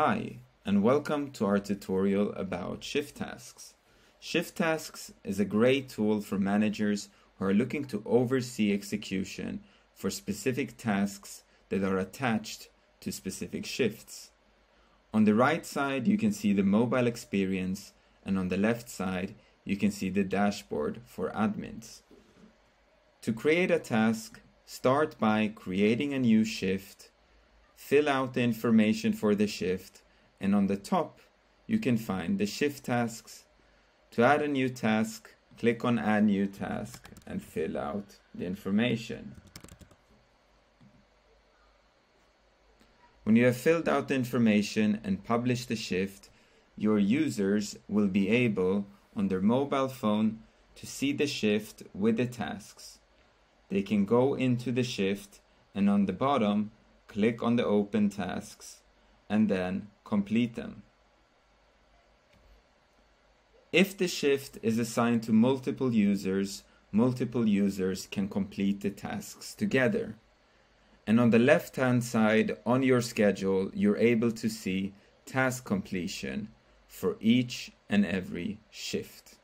Hi, and welcome to our tutorial about Shift Tasks. Shift Tasks is a great tool for managers who are looking to oversee execution for specific tasks that are attached to specific shifts. On the right side, you can see the mobile experience, and on the left side, you can see the dashboard for admins. To create a task, start by creating a new shift, fill out the information for the shift, and on the top, you can find the shift tasks. To add a new task, click on Add New Task and fill out the information. When you have filled out the information and published the shift, your users will be able, on their mobile phone, to see the shift with the tasks. They can go into the shift and on the bottom, click on the open tasks and then complete them. If the shift is assigned to multiple users, multiple users can complete the tasks together. And on the left hand side on your schedule, you're able to see task completion for each and every shift.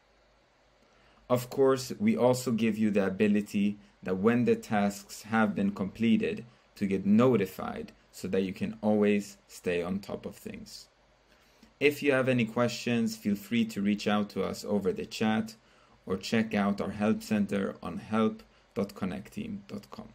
Of course, we also give you the ability that when the tasks have been completed to get notified so that you can always stay on top of things. If you have any questions, feel free to reach out to us over the chat or check out our help center on help.connecteam.com.